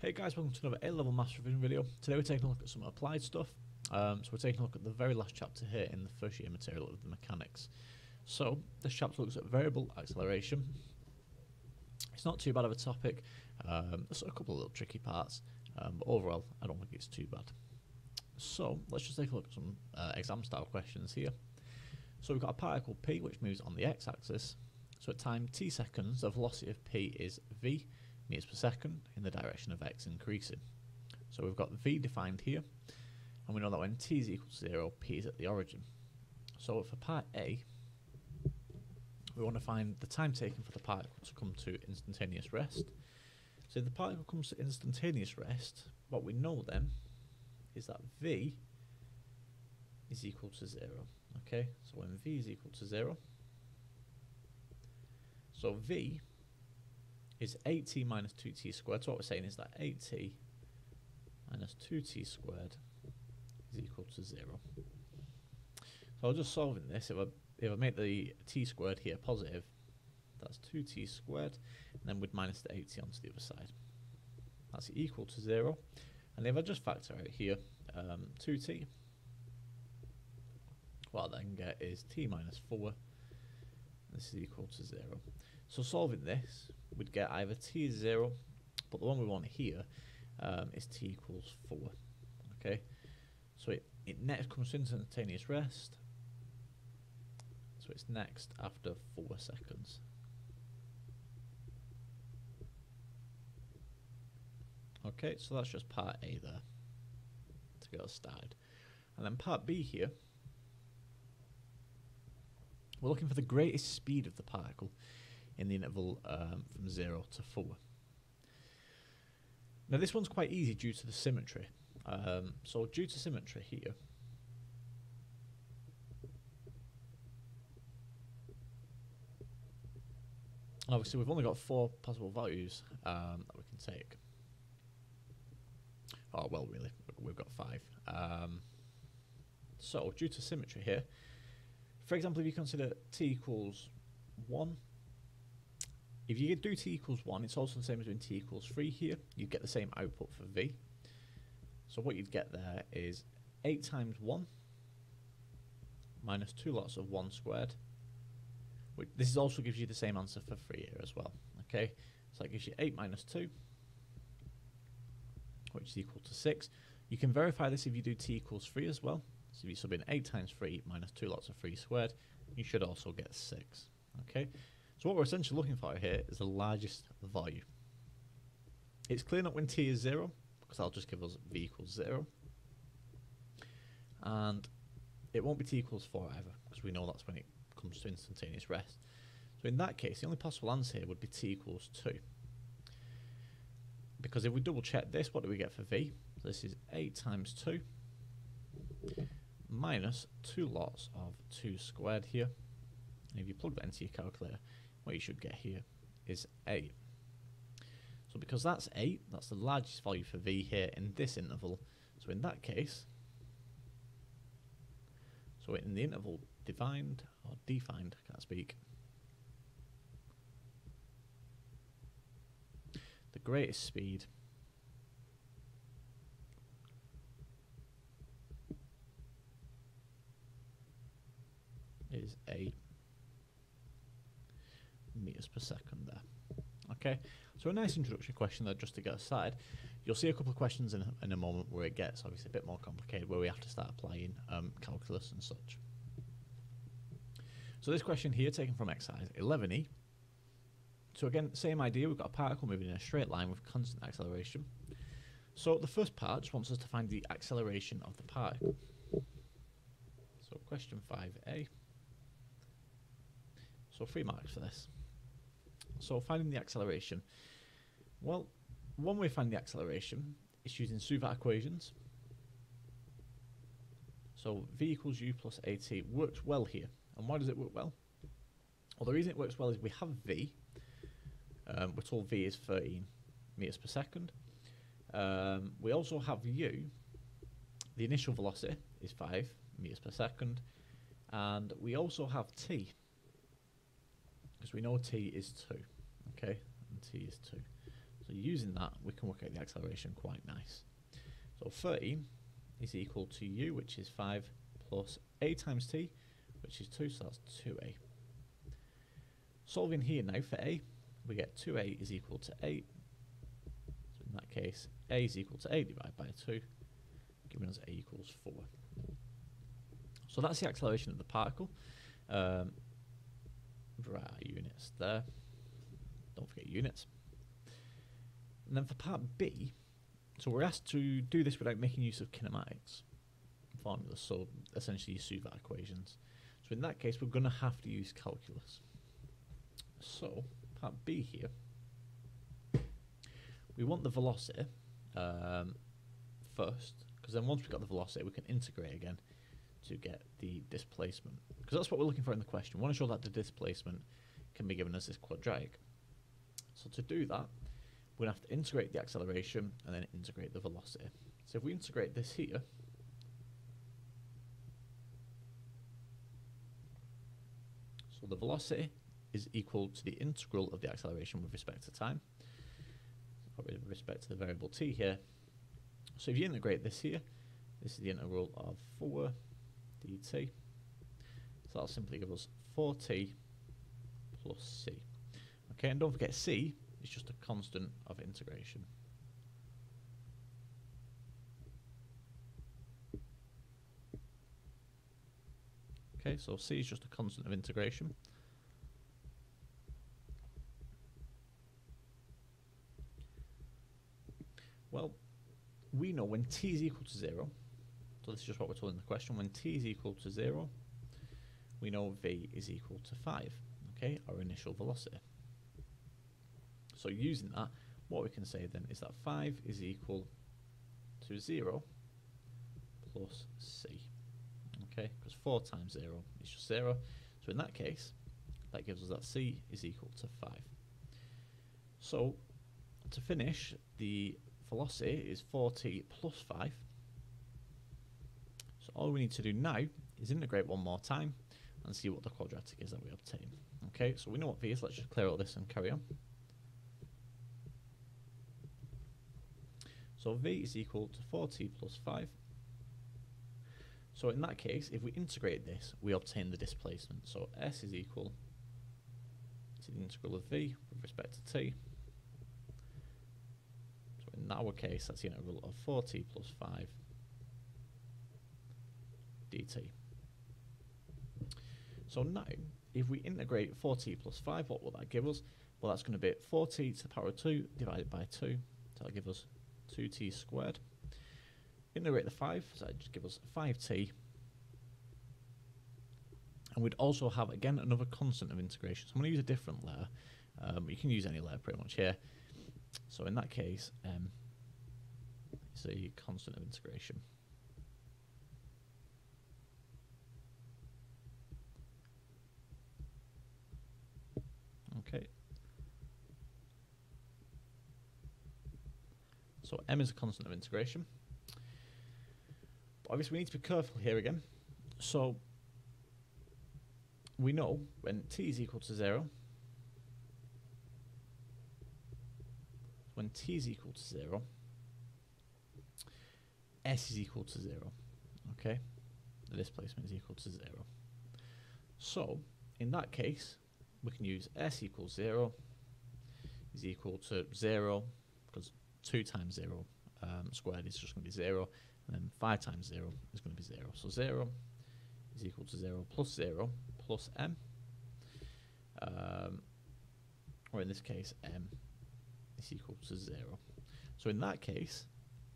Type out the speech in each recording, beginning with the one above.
Hey guys, welcome to another A-level maths revision video. Today we're taking a look at some applied stuff. Um, so we're taking a look at the very last chapter here in the first year material of the mechanics. So this chapter looks at variable acceleration. It's not too bad of a topic. Um, there's a couple of little tricky parts, um, but overall I don't think it's too bad. So let's just take a look at some uh, exam style questions here. So we've got a particle p which moves on the x-axis. So at time t seconds, the velocity of p is v meters per second in the direction of x increasing. So we've got v defined here, and we know that when t is equal to 0, p is at the origin. So for part A, we want to find the time taken for the particle to come to instantaneous rest. So if the particle comes to instantaneous rest, what we know then is that v is equal to 0. Okay, so when v is equal to 0, so v is 8t minus 2t squared. So what we're saying is that 8t minus 2t squared is equal to 0. So I'll just solving this. If I, if I make the t squared here positive, that's 2t squared, and then we'd minus the 8t onto the other side. That's equal to 0. And if I just factor out here um, 2t, what I then get is t minus 4. This is equal to 0. So solving this, we'd get either t is 0, but the one we want here um, is t equals 4. Okay, so it, it next comes to instantaneous rest. So it's next after 4 seconds. Okay, so that's just part A there to get us started. And then part B here, we're looking for the greatest speed of the particle in the interval um, from 0 to 4. Now this one's quite easy due to the symmetry. Um, so due to symmetry here, obviously we've only got four possible values um, that we can take. Oh well, really, we've got five. Um, so due to symmetry here, for example, if you consider t equals 1 if you do t equals 1, it's also the same as doing t equals 3 here. You get the same output for v. So what you'd get there is 8 times 1 minus 2 lots of 1 squared. Which this also gives you the same answer for 3 here as well. Okay, so that gives you 8 minus 2, which is equal to 6. You can verify this if you do t equals 3 as well. So if you sub in 8 times 3 minus 2 lots of 3 squared, you should also get 6. Okay. So what we're essentially looking for here is the largest value. It's clear not when t is 0, because that'll just give us v equals 0. And it won't be t equals 4 either, because we know that's when it comes to instantaneous rest. So in that case, the only possible answer here would be t equals 2. Because if we double check this, what do we get for v? So this is 8 times 2 minus 2 lots of 2 squared here. And if you plug that into your calculator, what you should get here is 8. So because that's 8, that's the largest value for v here in this interval. So in that case, so in the interval defined, or defined, I can't speak, the greatest speed is 8 meters per second there. Okay, so a nice introduction question there just to get us started. You'll see a couple of questions in a, in a moment where it gets obviously a bit more complicated, where we have to start applying um, calculus and such. So this question here, taken from exercise 11e. So again, same idea, we've got a particle moving in a straight line with constant acceleration. So the first part just wants us to find the acceleration of the particle. So question 5a. So three marks for this. So finding the acceleration. Well, one way of finding the acceleration is using SUVAT equations. So v equals u plus at works well here. And why does it work well? Well, the reason it works well is we have v. Um, we're told v is 13 meters per second. Um, we also have u. The initial velocity is 5 meters per second. And we also have t, because we know t is 2. Okay, and t is 2. So using that, we can work out the acceleration quite nice. So 30 is equal to u, which is 5, plus a times t, which is 2, so that's 2a. Solving here now for a, we get 2a is equal to 8. So in that case, a is equal to a divided by 2, giving us a equals 4. So that's the acceleration of the particle. Um, right, units there. Don't forget units. And then for part B, so we're asked to do this without making use of kinematics formulas, so essentially SUVAT equations. So in that case, we're going to have to use calculus. So, part B here, we want the velocity um, first, because then once we've got the velocity, we can integrate again to get the displacement. Because that's what we're looking for in the question. We want to show that the displacement can be given as this quadratic. So to do that, we're going to have to integrate the acceleration and then integrate the velocity. So if we integrate this here, so the velocity is equal to the integral of the acceleration with respect to time, or with respect to the variable t here. So if you integrate this here, this is the integral of 4 dt. So that'll simply give us 4t plus c. Okay, and don't forget c is just a constant of integration. Okay, so c is just a constant of integration. Well, we know when t is equal to 0, so this is just what we're told in the question, when t is equal to 0, we know v is equal to 5, okay, our initial velocity. So using that, what we can say then is that 5 is equal to 0 plus c, okay, because 4 times 0 is just 0, so in that case, that gives us that c is equal to 5. So, to finish, the velocity is 4t plus 5. So all we need to do now is integrate one more time and see what the quadratic is that we obtain. Okay, so we know what v is. Let's just clear all this and carry on. So v is equal to 4t plus 5. So in that case, if we integrate this, we obtain the displacement. So s is equal to the integral of v with respect to t So in our case, that's the integral of 4t plus 5 dt. So now, if we integrate 4t plus 5, what will that give us? Well, that's going to be 4t to the power of 2 divided by 2. So that'll give us 2t squared. Integrate the 5, so that just give us 5t. And we'd also have, again, another constant of integration. So I'm going to use a different layer. Um, you can use any layer pretty much here. So in that case, m is a constant of integration. Okay. So m is a constant of integration. But obviously we need to be careful here again. So we know when t is equal to 0, when t is equal to 0, s is equal to 0. Okay? The displacement is equal to 0. So, in that case, we can use s equals 0 is equal to 0, because 2 times 0 um, squared is just going to be 0, and then 5 times 0 is going to be 0. So 0 is equal to 0 plus 0 plus m, um, or in this case, m is equal to 0. So in that case,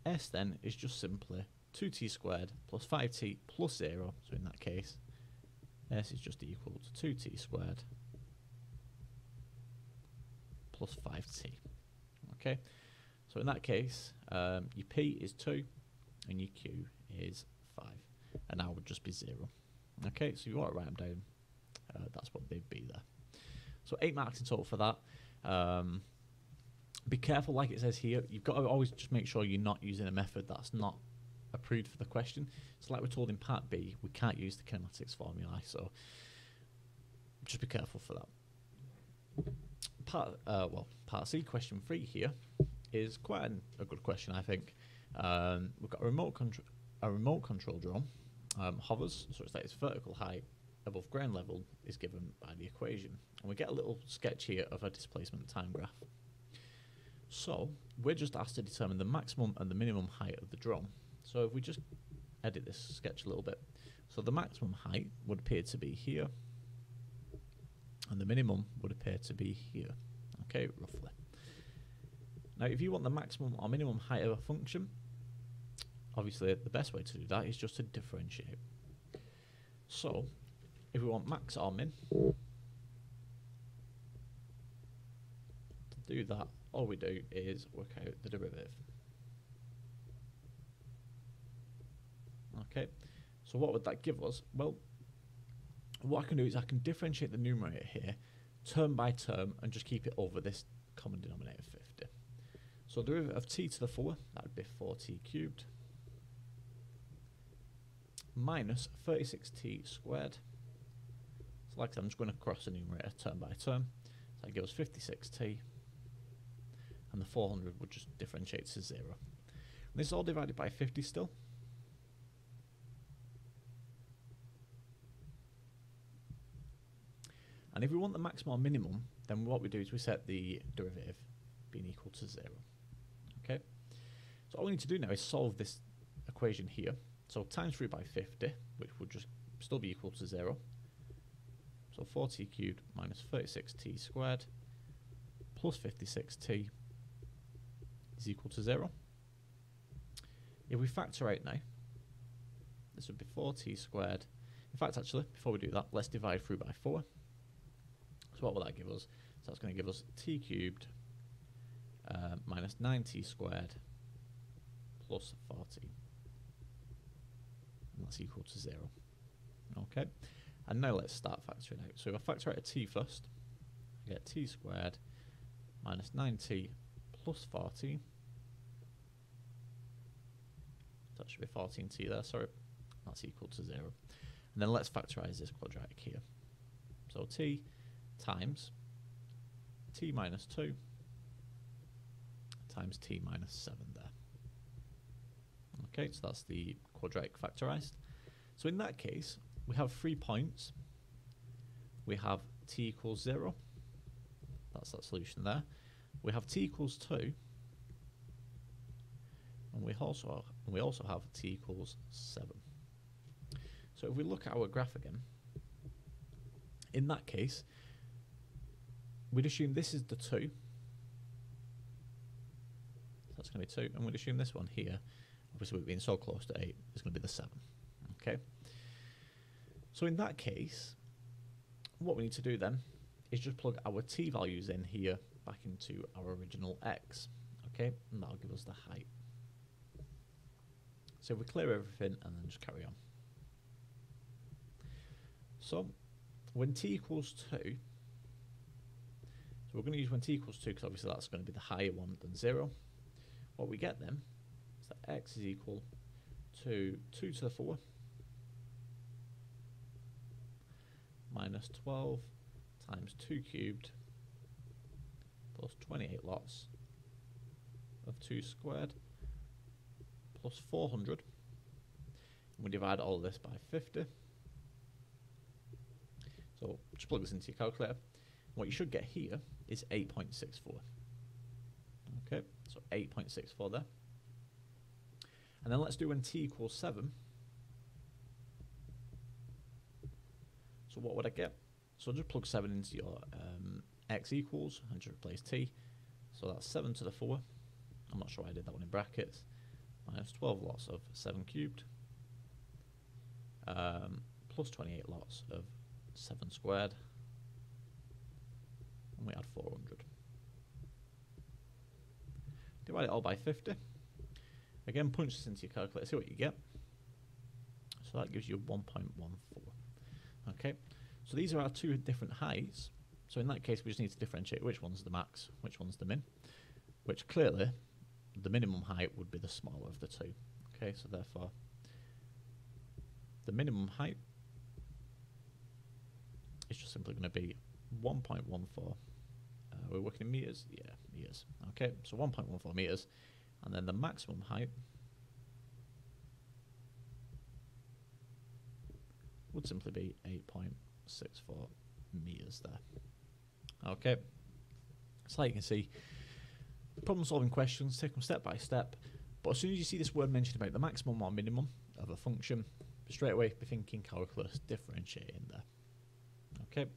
s then is just simply 2t squared plus 5t plus 0. So in that case, s is just equal to 2t squared plus 5t. Okay, so in that case, um, your p is 2 and your q is 5. And now would just be 0. Okay, so you want to write them down. Uh, that's what they'd be there. So 8 marks in total for that. Um, be careful, like it says here, you've got to always just make sure you're not using a method that's not approved for the question. So like we're told in part B, we can't use the kinematics formula, so just be careful for that. Part, uh, well, part C, question three here, is quite an, a good question, I think. Um, we've got a remote control, a remote control drone um, hovers such that its vertical height above ground level is given by the equation, and we get a little sketch here of a displacement time graph. So we're just asked to determine the maximum and the minimum height of the drone. So if we just edit this sketch a little bit, so the maximum height would appear to be here, and the minimum would appear to be here. Okay, roughly. Now, if you want the maximum or minimum height of a function, obviously the best way to do that is just to differentiate. So, if we want max or min, to do that, all we do is work out the derivative. Okay, so what would that give us? Well, what I can do is I can differentiate the numerator here, term by term, and just keep it over this common denominator 50. So the derivative of t to the 4, that would be 4t cubed, minus 36t squared. So like I said, I'm just going to cross the numerator term by term. So that gives 56t, and the 400 would just differentiate to 0. And this is all divided by 50 still. And if we want the maximum or minimum, then what we do is we set the derivative being equal to 0. Okay? So all we need to do now is solve this equation here. So times 3 by 50, which would just still be equal to 0. So 4t cubed minus 36t squared plus 56t is equal to 0. If we factor out now, this would be 4t squared. In fact, actually, before we do that, let's divide through by 4. What will that give us? So that's going to give us t cubed uh, minus 9t squared plus 40. And that's equal to 0. Okay. And now let's start factoring out. So if I factor out a t first, I get t squared minus 9t plus 40. That should be 14t there, sorry. That's equal to 0. And then let's factorise this quadratic here. So t times t minus 2 times t minus 7 there. Okay, so that's the quadratic factorized. So in that case, we have three points. We have t equals 0. That's that solution there. We have t equals 2. And we also, we also have t equals 7. So if we look at our graph again, in that case, we'd assume this is the 2. So that's going to be 2. And we'd assume this one here, obviously we've been so close to 8, is going to be the 7. Okay. So in that case, what we need to do then is just plug our t values in here back into our original x. Okay, and that'll give us the height. So we clear everything and then just carry on. So when t equals 2, so we're going to use when t equals 2 because obviously that's going to be the higher one than 0. What we get then is that x is equal to 2 to the 4 minus 12 times 2 cubed plus 28 lots of 2 squared plus 400. And we divide all this by 50. So just plug this into your calculator. What you should get here is 8.64. Okay, so 8.64 there. And then let's do when t equals 7. So what would I get? So just plug 7 into your um, x equals and just replace t. So that's 7 to the 4. I'm not sure I did that one in brackets. Minus 12 lots of 7 cubed. Um, plus 28 lots of 7 squared. And we add 400. Divide it all by 50. Again, punch this into your calculator, see what you get. So that gives you 1.14. Okay, so these are our two different heights. So in that case, we just need to differentiate which one's the max, which one's the min, which clearly the minimum height would be the smaller of the two. Okay, so therefore the minimum height is just simply going to be 1.14, uh, Are working in meters? Yeah, meters. Okay, so 1.14 meters. And then the maximum height would simply be 8.64 meters there. Okay, so like you can see, problem solving questions, take them step by step. But as soon as you see this word mentioned about the maximum or minimum of a function, straight away be thinking calculus differentiating there. Okay.